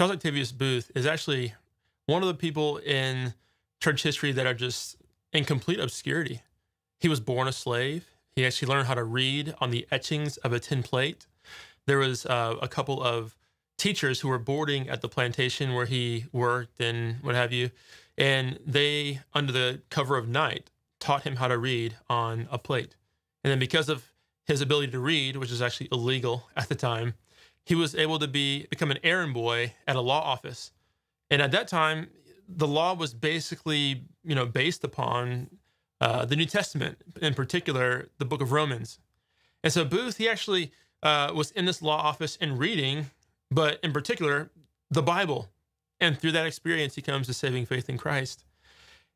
Charles Octavius Boothe is actually one of the people in church history that are just in complete obscurity. He was born a slave. He actually learned how to read on the etchings of a tin plate. There was uh, a couple of teachers who were boarding at the plantation where he worked and what have you, and they, under the cover of night, taught him how to read on a plate. And then because of his ability to read, which was actually illegal at the time, he was able to be become an errand boy at a law office. And at that time, the law was basically, you know, based upon uh, the New Testament, in particular, the book of Romans. And so Boothe, he actually uh, was in this law office and reading, but in particular, the Bible. And through that experience, he comes to saving faith in Christ.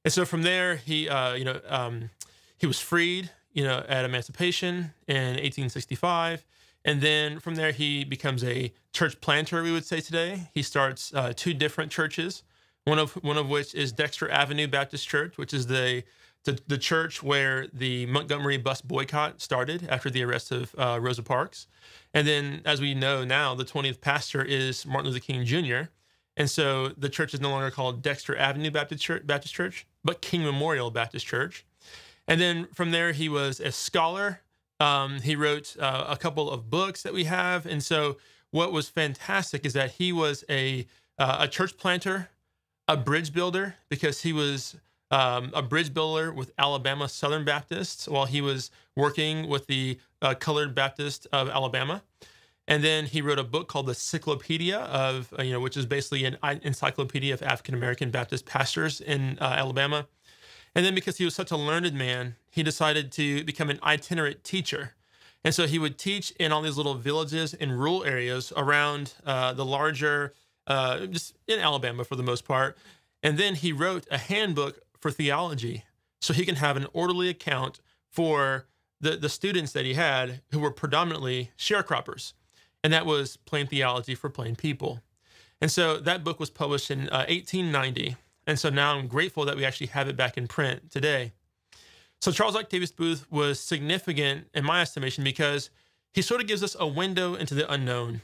And so from there, he, uh, you know, um, he was freed, you know, at emancipation in 1865. And then from there, he becomes a church planter, we would say today. He starts uh, two different churches, one of one of which is Dexter Avenue Baptist Church, which is the the, the church where the Montgomery bus boycott started after the arrest of uh, Rosa Parks. And then, as we know now, the 20th pastor is Martin Luther King Jr. And so the church is no longer called Dexter Avenue Baptist Church, Baptist Church but King Memorial Baptist Church. And then from there, he was a scholar. Um, he wrote uh, a couple of books that we have. And so, what was fantastic is that he was a uh, a church planter, a bridge builder, because he was um, a bridge builder with Alabama Southern Baptists while he was working with the uh, Colored Baptist of Alabama. And then he wrote a book called the Cyclopedia of, uh, you know, which is basically an encyclopedia of African American Baptist pastors in uh, Alabama. And then because he was such a learned man, he decided to become an itinerant teacher. And so he would teach in all these little villages in rural areas around uh, the larger, uh, just in Alabama for the most part. And then he wrote a handbook for theology so he can have an orderly account for the, the students that he had who were predominantly sharecroppers and that was Plain Theology for Plain People. And so that book was published in uh, 1890. And so now I'm grateful that we actually have it back in print today. So Charles Octavius Boothe was significant in my estimation because he sort of gives us a window into the unknown.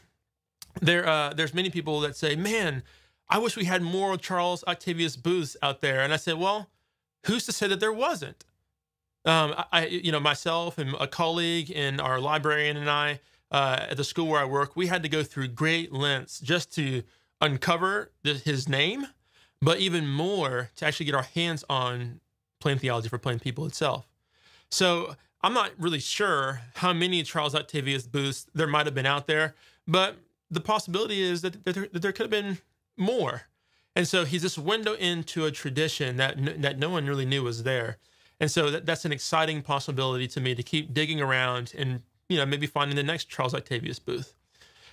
There, uh, there's many people that say, "Man, I wish we had more Charles Octavius Boothes out there." And I said, "Well, who's to say that there wasn't?" Um, I, you know, myself and a colleague and our librarian and I, uh, at the school where I work, we had to go through great lengths just to uncover the, his name, but even more to actually get our hands on plain theology for plain people itself. So I'm not really sure how many Charles Octavius Boothes there might have been out there, but the possibility is that, that, there, that there could have been more. And so he's this window into a tradition that that no one really knew was there. And so that, that's an exciting possibility to me to keep digging around and you know, maybe finding the next Charles Octavius Boothe.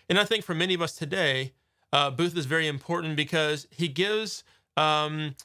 And I think for many of us today, uh, Boothe is very important because he gives um,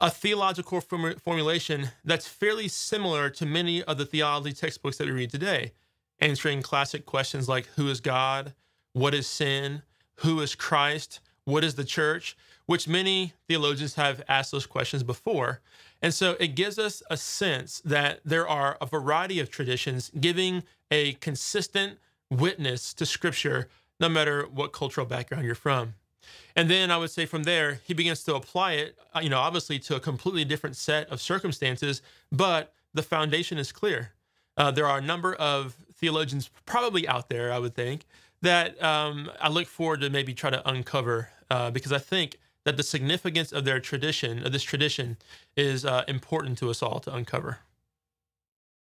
a theological form- formulation that's fairly similar to many of the theology textbooks that we read today, answering classic questions like who is God, what is sin, who is Christ, what is the church, which many theologians have asked those questions before. And so it gives us a sense that there are a variety of traditions giving a consistent witness to scripture, no matter what cultural background you're from. And then I would say from there, he begins to apply it, uh, you know, obviously to a completely different set of circumstances, but the foundation is clear. Uh, there are a number of theologians probably out there, I would think, that um, I look forward to maybe try to uncover uh, because I think that the significance of their tradition, of this tradition, is uh, important to us all to uncover.